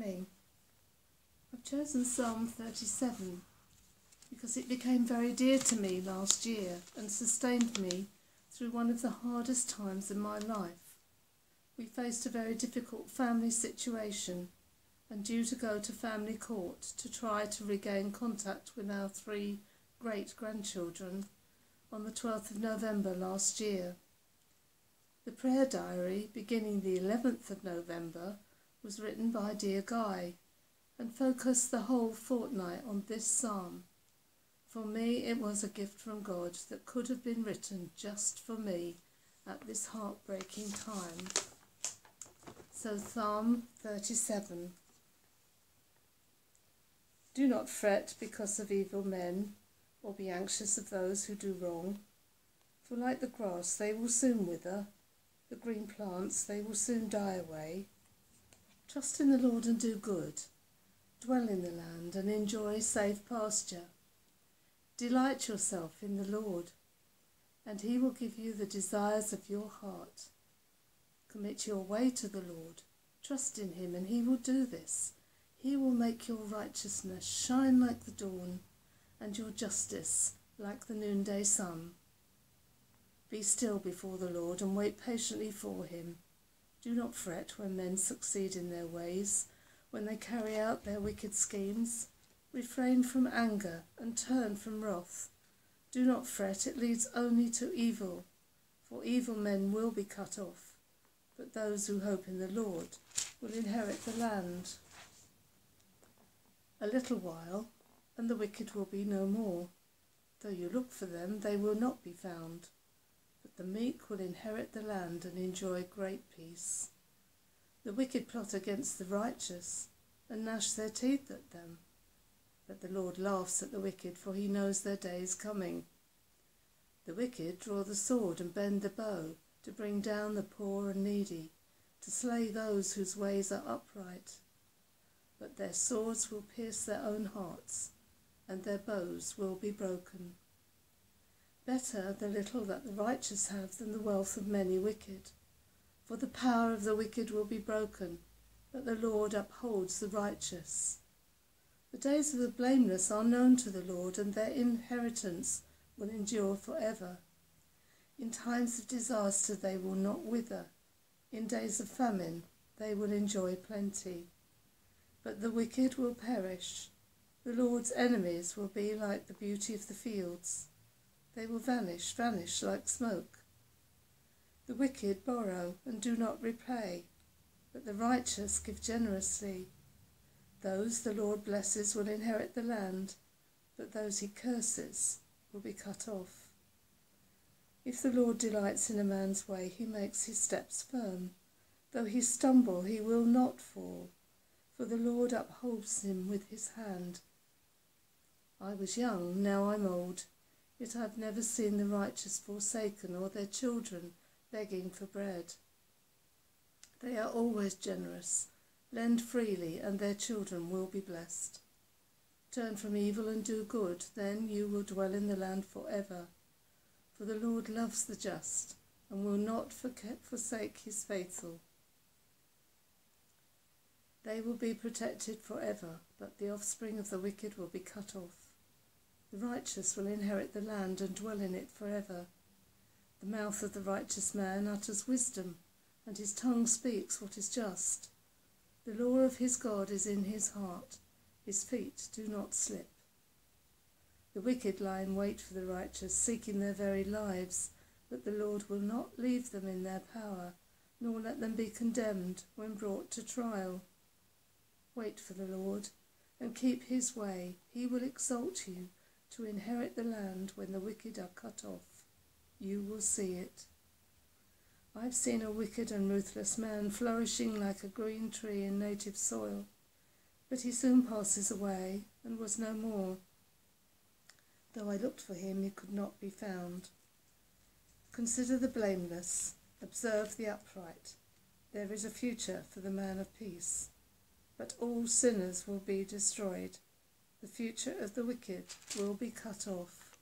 morning. I've chosen Psalm 37 because it became very dear to me last year and sustained me through one of the hardest times in my life. We faced a very difficult family situation and due to go to family court to try to regain contact with our three great grandchildren on the 12th of November last year. The prayer diary, beginning the 11th of November, was written by dear Guy and focused the whole fortnight on this psalm. For me, it was a gift from God that could have been written just for me at this heartbreaking time. So, Psalm 37 Do not fret because of evil men, or be anxious of those who do wrong. For like the grass, they will soon wither the green plants, they will soon die away. Trust in the Lord and do good. Dwell in the land and enjoy safe pasture. Delight yourself in the Lord, and he will give you the desires of your heart. Commit your way to the Lord. Trust in him, and he will do this. He will make your righteousness shine like the dawn, and your justice like the noonday sun. Be still before the Lord and wait patiently for him. Do not fret when men succeed in their ways, when they carry out their wicked schemes. Refrain from anger and turn from wrath. Do not fret, it leads only to evil, for evil men will be cut off, but those who hope in the Lord will inherit the land. A little while, and the wicked will be no more. Though you look for them, they will not be found the meek will inherit the land and enjoy great peace. The wicked plot against the righteous and gnash their teeth at them. But the Lord laughs at the wicked, for he knows their day is coming. The wicked draw the sword and bend the bow to bring down the poor and needy, to slay those whose ways are upright. But their swords will pierce their own hearts, and their bows will be broken. Better the little that the righteous have than the wealth of many wicked. For the power of the wicked will be broken, but the Lord upholds the righteous. The days of the blameless are known to the Lord, and their inheritance will endure for ever. In times of disaster they will not wither. In days of famine they will enjoy plenty. But the wicked will perish. The Lord's enemies will be like the beauty of the fields. They will vanish, vanish like smoke. The wicked borrow and do not repay, but the righteous give generously. Those the Lord blesses will inherit the land, but those he curses will be cut off. If the Lord delights in a man's way, he makes his steps firm. Though he stumble, he will not fall, for the Lord upholds him with his hand. I was young, now I'm old. Yet I've never seen the righteous forsaken or their children begging for bread. They are always generous, lend freely, and their children will be blessed. Turn from evil and do good, then you will dwell in the land forever. For the Lord loves the just and will not forsake his faithful. They will be protected forever, but the offspring of the wicked will be cut off. The righteous will inherit the land and dwell in it forever. The mouth of the righteous man utters wisdom, and his tongue speaks what is just. The law of his God is in his heart, his feet do not slip. The wicked lie in wait for the righteous, seeking their very lives, but the Lord will not leave them in their power, nor let them be condemned when brought to trial. Wait for the Lord, and keep his way, he will exalt you to inherit the land when the wicked are cut off. You will see it. I've seen a wicked and ruthless man flourishing like a green tree in native soil, but he soon passes away and was no more. Though I looked for him, he could not be found. Consider the blameless, observe the upright. There is a future for the man of peace, but all sinners will be destroyed. The future of the wicked will be cut off.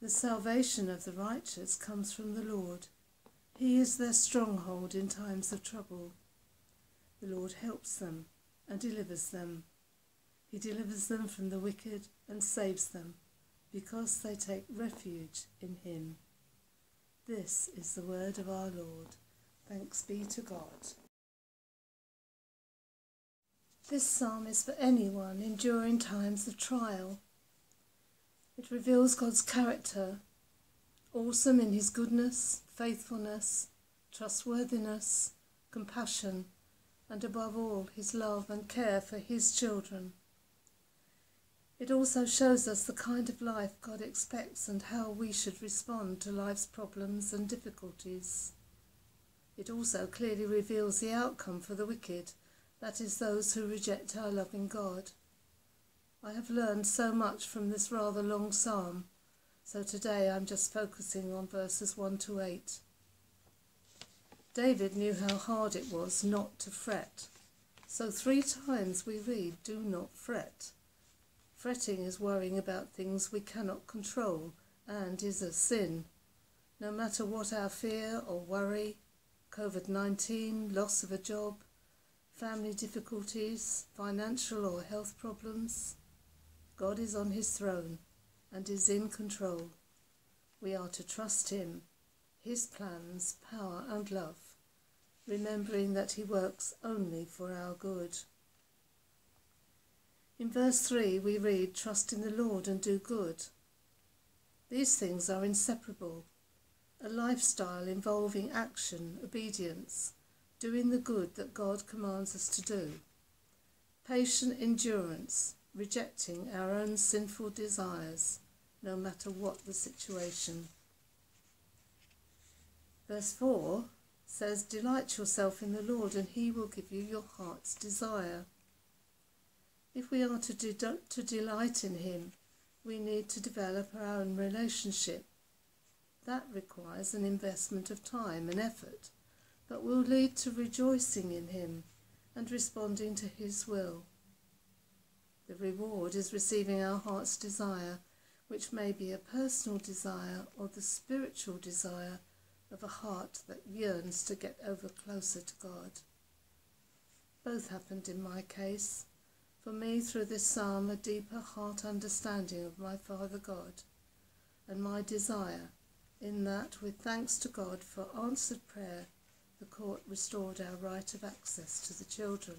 The salvation of the righteous comes from the Lord. He is their stronghold in times of trouble. The Lord helps them. and delivers them. He delivers them from the wicked and saves them because they take refuge in him. This is the word of our Lord. Thanks be to God. This psalm is for anyone enduring times of trial. It reveals God's character, awesome in his goodness, faithfulness, trustworthiness, compassion, and above all, his love and care for his children. It also shows us the kind of life God expects and how we should respond to life's problems and difficulties. It also clearly reveals the outcome for the wicked, that is, those who reject our loving God. I have learned so much from this rather long psalm, so today I'm just focusing on verses 1 to 8. David knew how hard it was not to fret, so three times we read, Do not fret. Fretting is worrying about things we cannot control and is a sin. No matter what our fear or worry, COVID 19, loss of a job, family difficulties, financial or health problems, God is on his throne and is in control. We are to trust him, his plans, power and love, remembering that he works only for our good. In verse 3 we read, Trust in the Lord and do good. These things are inseparable. A lifestyle involving action, obedience, doing the good that God commands us to do. Patient endurance, rejecting our own sinful desires, no matter what the situation. Verse 4 says, Delight yourself in the Lord, and he will give you your heart's desire. If we are to, de- to delight in Him, we need to develop our own relationship. That requires an investment of time and effort, but will lead to rejoicing in Him and responding to His will. The reward is receiving our heart's desire, which may be a personal desire or the spiritual desire of a heart that yearns to get over closer to God. Both happened in my case for me through this psalm a deeper heart understanding of my Father God and my desire in that, with thanks to God for answered prayer, the court restored our right of access to the children.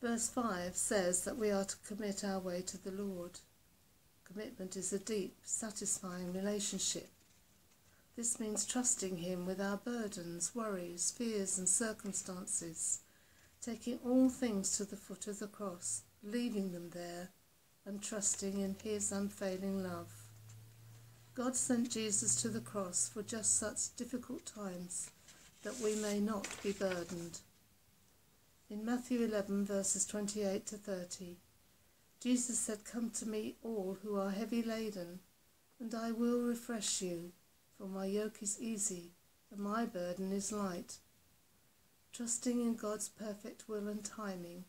Verse 5 says that we are to commit our way to the Lord. Commitment is a deep, satisfying relationship. This means trusting Him with our burdens, worries, fears, and circumstances taking all things to the foot of the cross, leaving them there, and trusting in his unfailing love. God sent Jesus to the cross for just such difficult times that we may not be burdened. In Matthew 11, verses 28 to 30, Jesus said, Come to me, all who are heavy laden, and I will refresh you, for my yoke is easy and my burden is light trusting in God's perfect will and timing,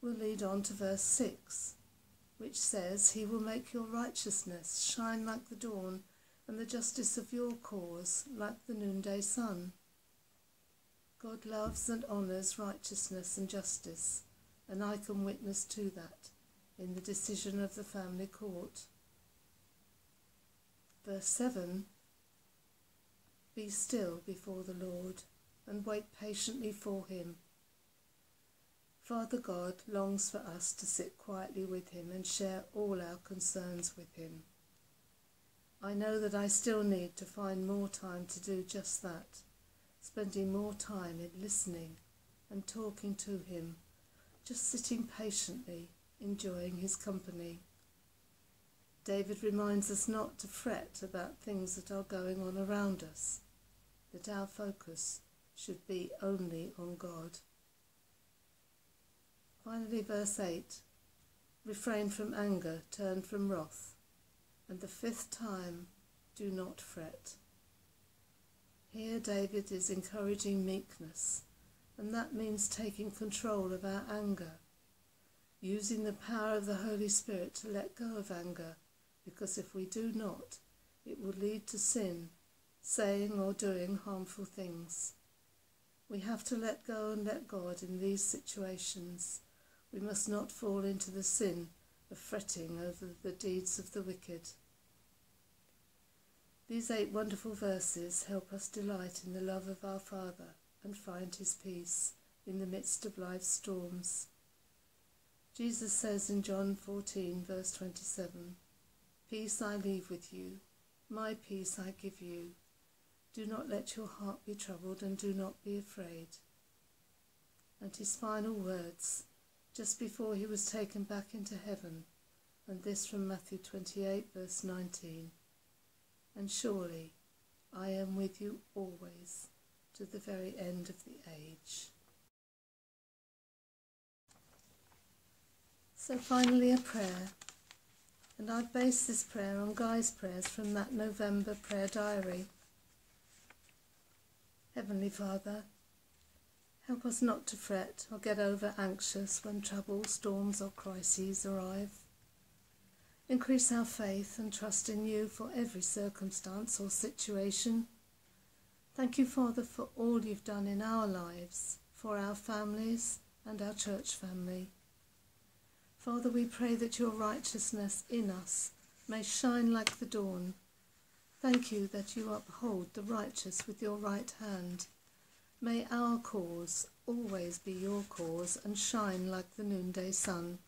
will lead on to verse 6, which says, He will make your righteousness shine like the dawn, and the justice of your cause like the noonday sun. God loves and honours righteousness and justice, and I can witness to that in the decision of the family court. Verse 7 Be still before the Lord and wait patiently for him. Father God longs for us to sit quietly with him and share all our concerns with him. I know that I still need to find more time to do just that, spending more time in listening and talking to him, just sitting patiently, enjoying his company. David reminds us not to fret about things that are going on around us, that our focus should be only on God. Finally, verse 8 refrain from anger, turn from wrath, and the fifth time, do not fret. Here, David is encouraging meekness, and that means taking control of our anger, using the power of the Holy Spirit to let go of anger, because if we do not, it will lead to sin, saying or doing harmful things. We have to let go and let God in these situations. We must not fall into the sin of fretting over the deeds of the wicked. These eight wonderful verses help us delight in the love of our Father and find his peace in the midst of life's storms. Jesus says in John 14, verse 27, Peace I leave with you, my peace I give you. Do not let your heart be troubled and do not be afraid. And his final words, just before he was taken back into heaven, and this from Matthew 28, verse 19. And surely I am with you always to the very end of the age. So finally a prayer. And I base this prayer on Guy's prayers from that November prayer diary. Heavenly Father, help us not to fret or get over anxious when trouble, storms or crises arrive. Increase our faith and trust in you for every circumstance or situation. Thank you, Father, for all you've done in our lives, for our families and our church family. Father, we pray that your righteousness in us may shine like the dawn. Thank you that you uphold the righteous with your right hand. May our cause always be your cause and shine like the noonday sun.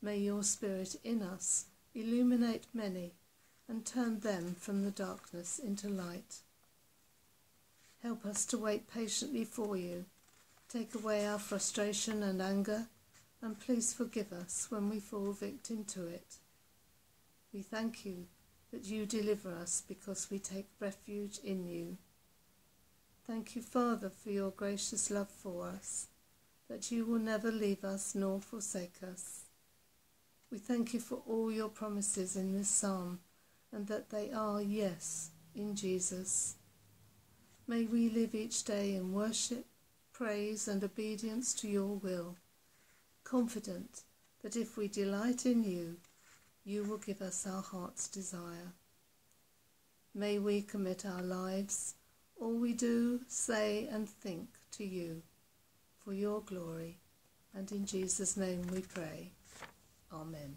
May your Spirit in us illuminate many and turn them from the darkness into light. Help us to wait patiently for you. Take away our frustration and anger and please forgive us when we fall victim to it. We thank you that you deliver us because we take refuge in you. Thank you, Father, for your gracious love for us, that you will never leave us nor forsake us. We thank you for all your promises in this psalm, and that they are yes in Jesus. May we live each day in worship, praise, and obedience to your will confident that if we delight in you, you will give us our heart's desire. May we commit our lives, all we do, say, and think to you, for your glory, and in Jesus' name we pray. Amen.